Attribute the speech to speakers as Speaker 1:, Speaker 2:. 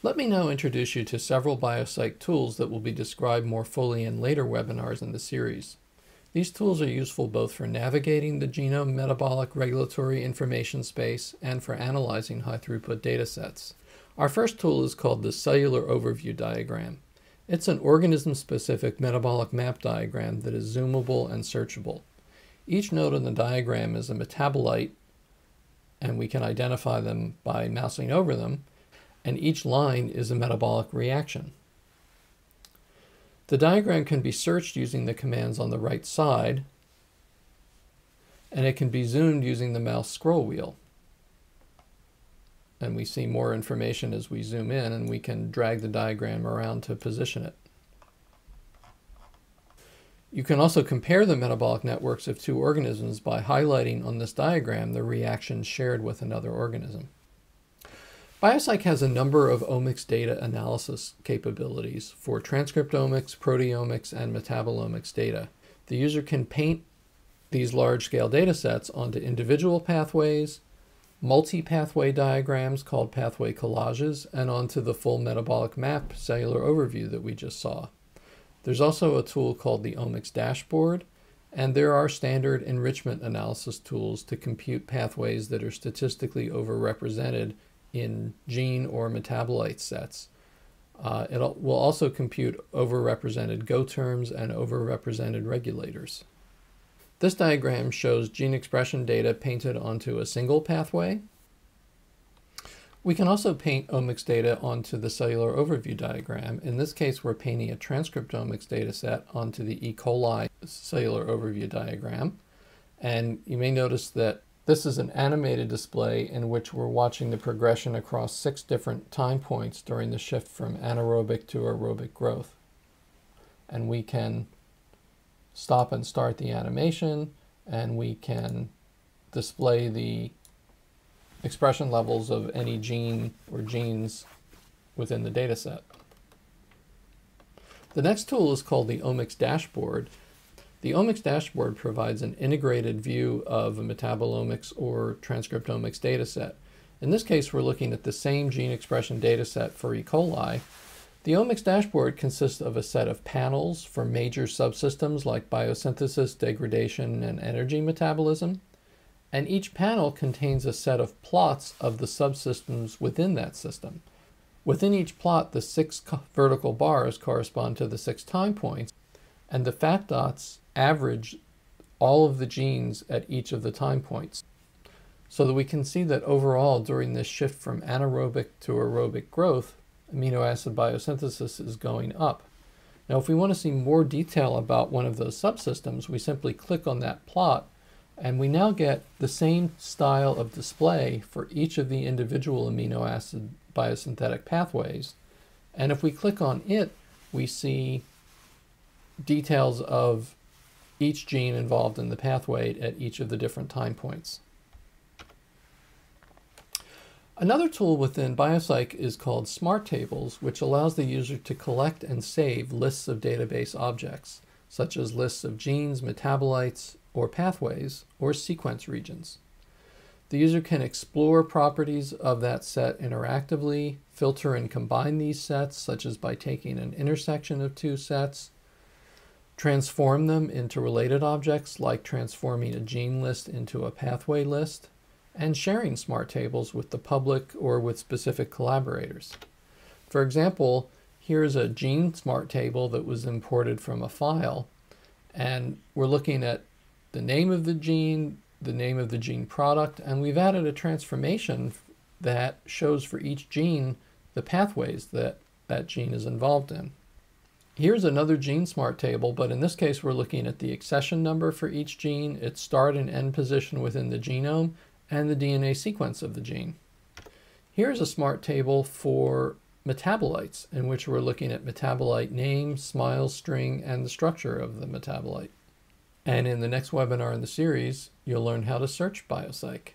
Speaker 1: Let me now introduce you to several BioCyc tools that will be described more fully in later webinars in the series. These tools are useful both for navigating the genome metabolic regulatory information space and for analyzing high throughput data sets. Our first tool is called the Cellular Overview Diagram. It's an organism specific metabolic map diagram that is zoomable and searchable. Each node in the diagram is a metabolite, and we can identify them by mousing over them, and each line is a metabolic reaction. The diagram can be searched using the commands on the right side, and it can be zoomed using the mouse scroll wheel. And we see more information as we zoom in, and we can drag the diagram around to position it. You can also compare the metabolic networks of two organisms by highlighting on this diagram the reactions shared with another organism. BioCyc has a number of omics data analysis capabilities for transcriptomics, proteomics, and metabolomics data. The user can paint these large-scale data sets onto individual pathways, multi-pathway diagrams called pathway collages, and onto the full metabolic map cellular overview that we just saw. There's also a tool called the Omics Dashboard, and there are standard enrichment analysis tools to compute pathways that are statistically overrepresented in gene or metabolite sets. Uh, it will also compute overrepresented GO terms and overrepresented regulators. This diagram shows gene expression data painted onto a single pathway. We can also paint omics data onto the cellular overview diagram. In this case, we're painting a transcriptomics data set onto the E. coli cellular overview diagram. And you may notice that this is an animated display in which we're watching the progression across six different time points during the shift from anaerobic to aerobic growth. And we can stop and start the animation, and we can display the expression levels of any gene or genes within the data set. The next tool is called the Omics Dashboard, the Omics dashboard provides an integrated view of a metabolomics or transcriptomics dataset. In this case, we're looking at the same gene expression dataset for E. coli. The Omics dashboard consists of a set of panels for major subsystems like biosynthesis, degradation, and energy metabolism. And each panel contains a set of plots of the subsystems within that system. Within each plot, the six vertical bars correspond to the six time points, and the fat dots average all of the genes at each of the time points so that we can see that overall during this shift from anaerobic to aerobic growth, amino acid biosynthesis is going up. Now, if we want to see more detail about one of those subsystems, we simply click on that plot and we now get the same style of display for each of the individual amino acid biosynthetic pathways. And if we click on it, we see details of each gene involved in the pathway at each of the different time points. Another tool within BioCyc is called Smart Tables, which allows the user to collect and save lists of database objects, such as lists of genes, metabolites, or pathways, or sequence regions. The user can explore properties of that set interactively, filter and combine these sets, such as by taking an intersection of two sets, transform them into related objects like transforming a gene list into a pathway list, and sharing smart tables with the public or with specific collaborators. For example, here's a gene smart table that was imported from a file, and we're looking at the name of the gene, the name of the gene product, and we've added a transformation that shows for each gene the pathways that that gene is involved in. Here's another GeneSmart table, but in this case we're looking at the accession number for each gene, its start and end position within the genome, and the DNA sequence of the gene. Here's a smart table for metabolites, in which we're looking at metabolite name, smile string, and the structure of the metabolite. And in the next webinar in the series, you'll learn how to search BioCyc.